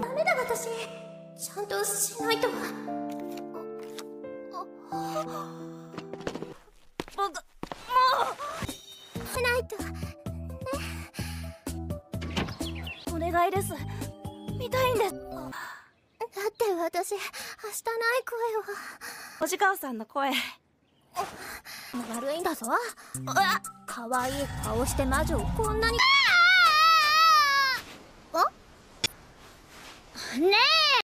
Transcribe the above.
ダメだ私。ちゃんとしないと。僕もうしないとうお願いです見たいんですだって私明日ない声をお時間さんの声悪いんだぞ可愛い顔して魔女をこんなにねえ！